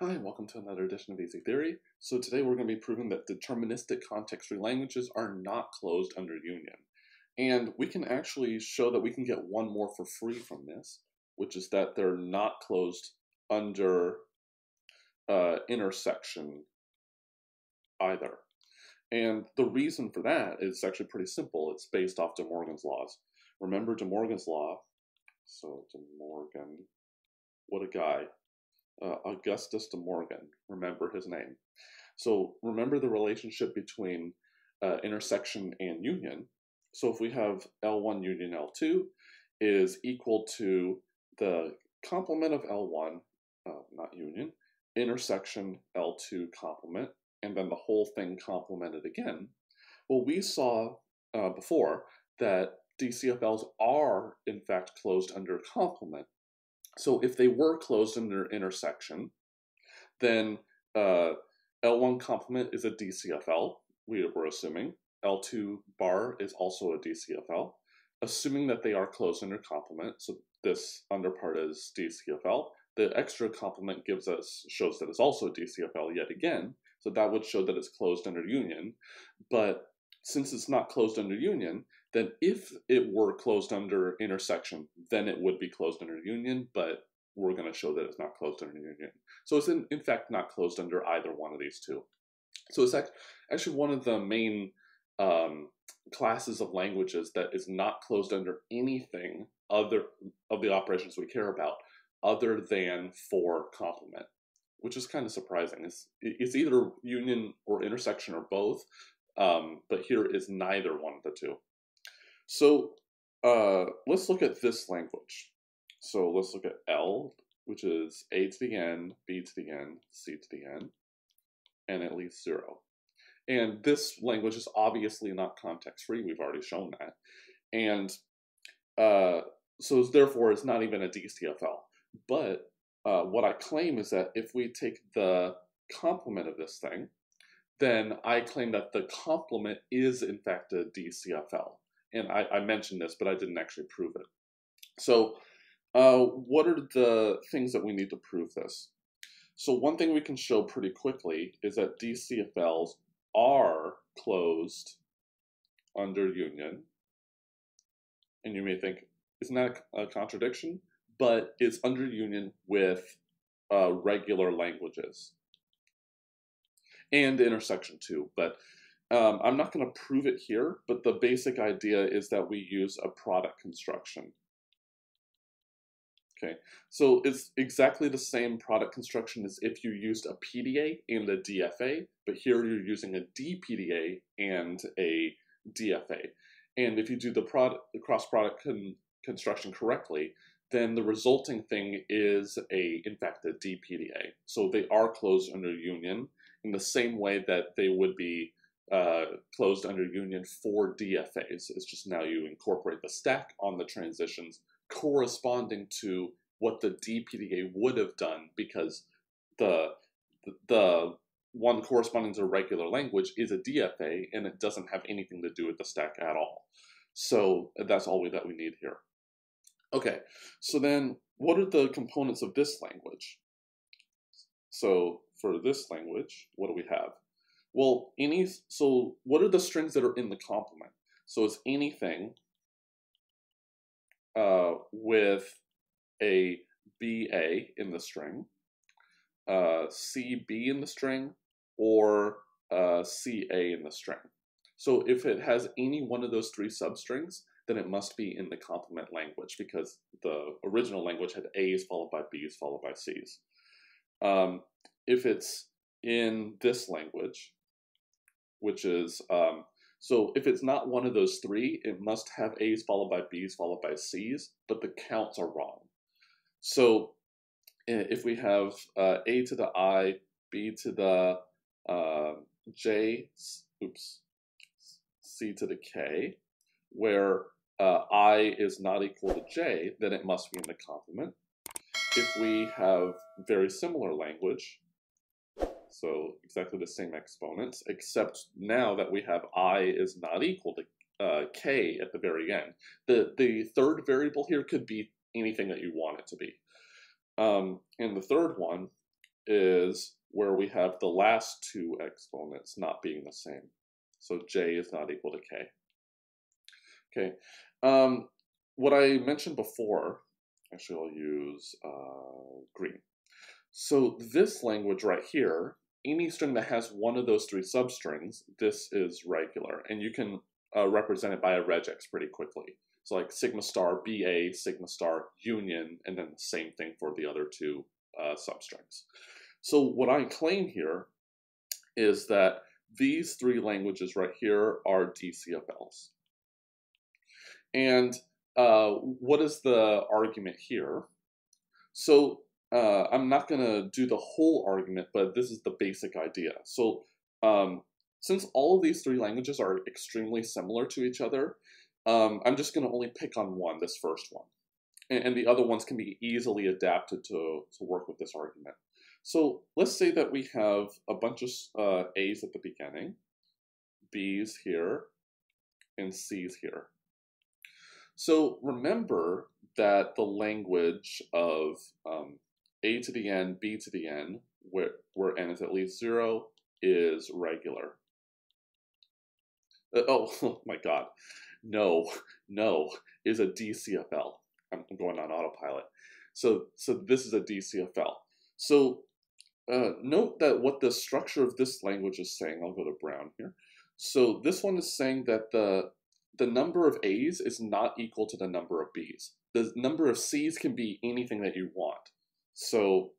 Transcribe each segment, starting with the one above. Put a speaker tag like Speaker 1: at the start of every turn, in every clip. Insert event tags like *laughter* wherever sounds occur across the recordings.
Speaker 1: Hi, welcome to another edition of Easy Theory. So today we're going to be proving that deterministic context-free languages are not closed under union. And we can actually show that we can get one more for free from this, which is that they're not closed under uh, intersection either. And the reason for that is actually pretty simple. It's based off De Morgan's laws. Remember De Morgan's law? So De Morgan, what a guy uh, Augustus de Morgan. Remember his name. So remember the relationship between uh, intersection and union. So if we have L1 union L2 is equal to the complement of L1, uh, not union, intersection L2 complement, and then the whole thing complemented again. Well, we saw uh, before that DCFLs are in fact closed under complement. So if they were closed in their intersection, then uh, L1 complement is a DCFL, we were assuming. L2 bar is also a DCFL. Assuming that they are closed their complement, so this under part is DCFL, the extra complement gives us shows that it's also DCFL yet again, so that would show that it's closed under union. But since it's not closed under union, then if it were closed under intersection, then it would be closed under union, but we're going to show that it's not closed under union. So it's in, in fact not closed under either one of these two. So it's actually one of the main um, classes of languages that is not closed under anything other of the operations we care about other than for complement, which is kind of surprising. It's, it's either union or intersection or both, um, but here is neither one of the two. So uh, let's look at this language. So let's look at L, which is A to the N, B to the N, C to the N, and at least zero. And this language is obviously not context-free. We've already shown that. And uh, so therefore it's not even a DCFL. But uh, what I claim is that if we take the complement of this thing, then I claim that the complement is in fact a DCFL. And I, I mentioned this, but I didn't actually prove it. So uh, what are the things that we need to prove this? So one thing we can show pretty quickly is that DCFLs are closed under union. And you may think, isn't that a contradiction? But it's under union with uh, regular languages and intersection too. But um, I'm not going to prove it here, but the basic idea is that we use a product construction. Okay, so it's exactly the same product construction as if you used a PDA and a DFA, but here you're using a DPDA and a DFA. And if you do the product, the cross product con construction correctly, then the resulting thing is a, in fact, a DPDA. So they are closed under union in the same way that they would be uh, closed under union for DFAs. It's just now you incorporate the stack on the transitions corresponding to what the DPDA would have done because the the one corresponding to regular language is a DFA and it doesn't have anything to do with the stack at all. So that's all we, that we need here. Okay, so then what are the components of this language? So for this language, what do we have? Well, any so what are the strings that are in the complement? So it's anything uh, with a BA in the string, uh, CB in the string, or uh, CA in the string. So if it has any one of those three substrings, then it must be in the complement language because the original language had A's followed by B's followed by C's. Um, if it's in this language, which is um, so if it's not one of those three, it must have A's followed by B's followed by C's, but the counts are wrong. So if we have uh, A to the I, B to the uh, J, oops, C to the K, where uh, I is not equal to J, then it must be in the complement. If we have very similar language, so exactly the same exponents, except now that we have i is not equal to uh, k at the very end. The, the third variable here could be anything that you want it to be. Um, and the third one is where we have the last two exponents not being the same. So j is not equal to k. Okay, um, what I mentioned before, actually I'll use uh, green. So this language right here, any string that has one of those three substrings, this is regular, and you can uh, represent it by a regex pretty quickly. So like sigma star BA, sigma star union, and then the same thing for the other two uh, substrings. So what I claim here is that these three languages right here are DCFLs. And uh, what is the argument here? So uh, I'm not going to do the whole argument, but this is the basic idea. So um, since all of these three languages are extremely similar to each other, um, I'm just going to only pick on one, this first one. And, and, the other ones can be easily adapted to, to work with this argument. So let's say that we have a bunch of uh, A's at the beginning, B's here, and C's here. So remember that the language of um, A to the n, B to the n, where, where n is at least 0, is regular. Uh, oh, *laughs* oh my god. No, no, is a DCFL. I'm going on autopilot. So, so this is a DCFL. So uh, note that what the structure of this language is saying, I'll go to brown here. So this one is saying that the the number of A's is not equal to the number of B's. The number of C's can be anything that you want. So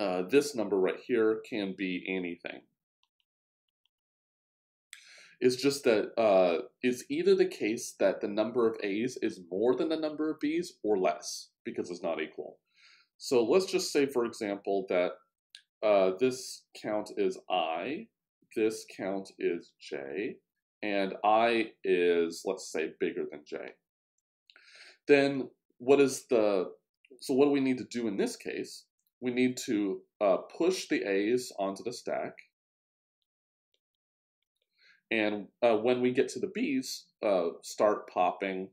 Speaker 1: uh, this number right here can be anything. It's just that uh, it's either the case that the number of A's is more than the number of B's or less because it's not equal. So let's just say, for example, that uh, this count is I, this count is J, and I is, let's say, bigger than J. Then what is the, so what do we need to do in this case? We need to uh, push the A's onto the stack. And uh, when we get to the B's, uh, start popping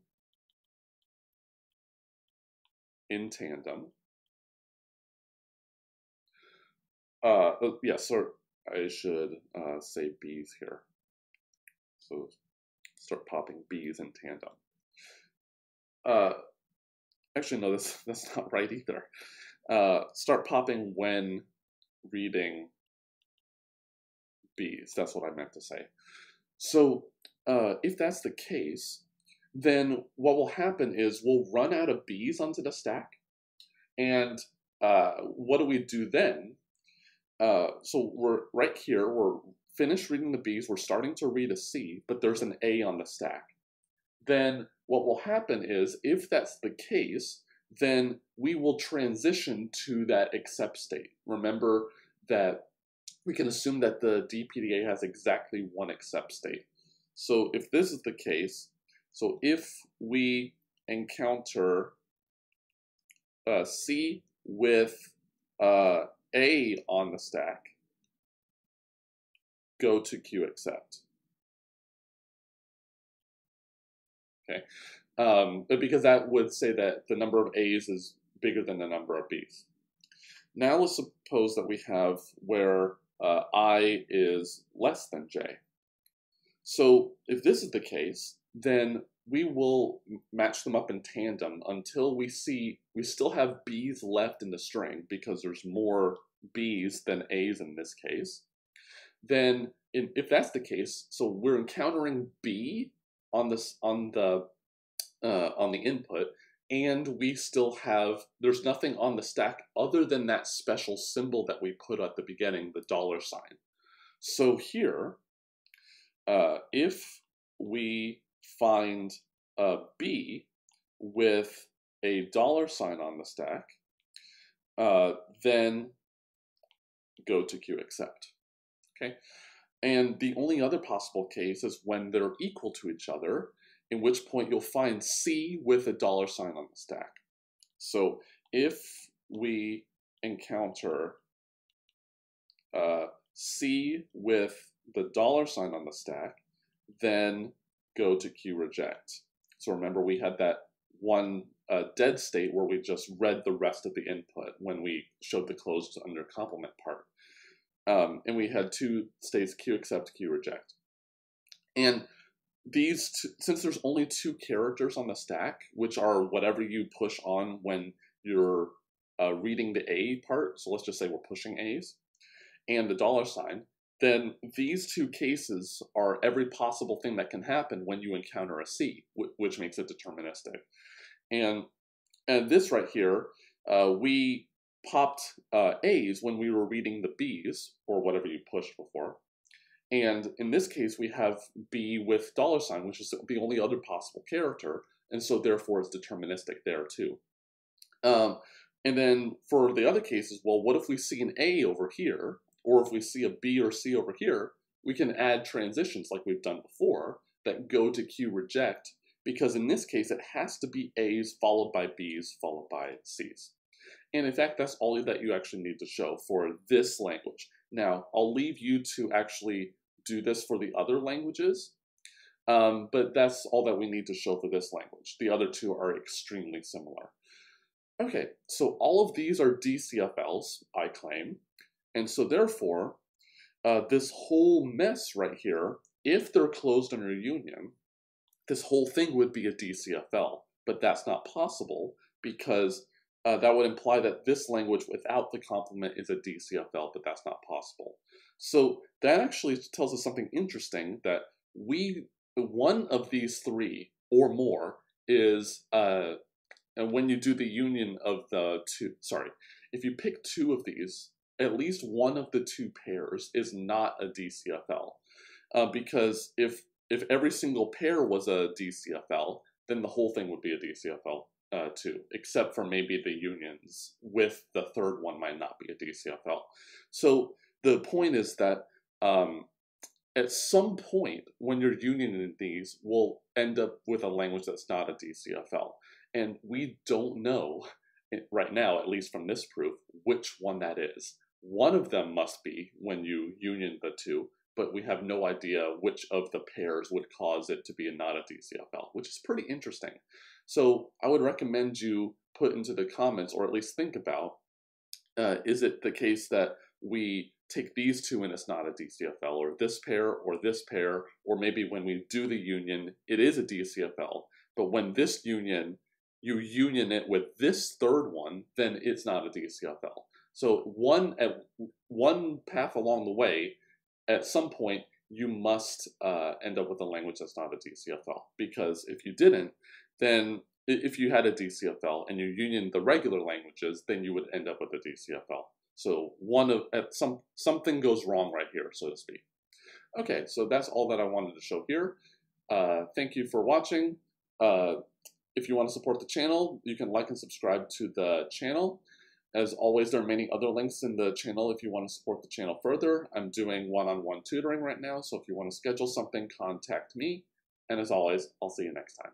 Speaker 1: in tandem. Uh, oh, yeah, so I should uh, say B's here. So start popping B's in tandem. Uh, actually, no, that's, *laughs* that's not right either. Uh, start popping when reading B's. That's what I meant to say. So uh, if that's the case, then what will happen is we'll run out of B's onto the stack. And uh, what do we do then? Uh, so we're right here, we're finished reading the B's, we're starting to read a C, but there's an A on the stack. Then what will happen is, if that's the case, then we will transition to that accept state. Remember that we can assume that the DPDA has exactly one accept state. So if this is the case, so if we encounter uh, C with uh, A on the stack, go to Q accept. Okay, um, but because that would say that the number of A's is bigger than the number of B's. Now let's suppose that we have where uh, I is less than J. So if this is the case, then we will match them up in tandem until we see we still have B's left in the string because there's more B's than A's in this case then in, if that's the case, so we're encountering B on this on the uh, on the input, and we still have there's nothing on the stack other than that special symbol that we put at the beginning, the dollar sign. So here, uh, if we find a B with a dollar sign on the stack, uh, then go to Q accept. Okay, and the only other possible case is when they're equal to each other, in which point you'll find C with a dollar sign on the stack. So if we encounter uh, C with the dollar sign on the stack, then go to Q reject. So remember we had that one a dead state where we just read the rest of the input when we showed the closed under complement part. Um, and we had two states, Q accept, Q reject. And these, since there's only two characters on the stack, which are whatever you push on when you're uh, reading the A part, so let's just say we're pushing A's, and the dollar sign, then these two cases are every possible thing that can happen when you encounter a C, which makes it deterministic. And, and this right here, uh, we popped uh, A's when we were reading the B's, or whatever you pushed before. And in this case, we have B with dollar sign, which is the only other possible character, and so therefore it's deterministic there too. Um, and then for the other cases, well, what if we see an A over here, or if we see a B or C over here, we can add transitions like we've done before that go to Q reject, because in this case, it has to be A's followed by B's followed by C's. And in fact, that's all that you actually need to show for this language. Now, I'll leave you to actually do this for the other languages, um, but that's all that we need to show for this language. The other two are extremely similar. Okay, so all of these are DCFLs, I claim, and so therefore, uh, this whole mess right here, if they're closed under union, this whole thing would be a DCFL, but that's not possible because uh, that would imply that this language without the complement is a DCFL, but that's not possible. So that actually tells us something interesting that we, one of these three or more is, uh, and when you do the union of the two, sorry, if you pick two of these, at least one of the two pairs is not a DCFL. Uh, because if if every single pair was a DCFL, then the whole thing would be a DCFL uh, too, except for maybe the unions with the third one might not be a DCFL. So the point is that um, at some point when you're unioning these, we'll end up with a language that's not a DCFL. And we don't know eh, right now, at least from this proof, which one that is. One of them must be when you union the two, but we have no idea which of the pairs would cause it to be not a DCFL, which is pretty interesting. So I would recommend you put into the comments, or at least think about, uh, is it the case that we take these two and it's not a DCFL, or this pair, or this pair, or maybe when we do the union, it is a DCFL, but when this union, you union it with this third one, then it's not a DCFL. So one at one path along the way, at some point, you must uh, end up with a language that's not a DCFL. Because if you didn't, then if you had a DCFL and you union the regular languages, then you would end up with a DCFL. So one of some something goes wrong right here, so to speak. Okay, so that's all that I wanted to show here. Uh, thank you for watching. Uh, if you want to support the channel, you can like and subscribe to the channel. As always, there are many other links in the channel if you want to support the channel further. I'm doing one-on-one -on -one tutoring right now, so if you want to schedule something, contact me. And as always, I'll see you next time.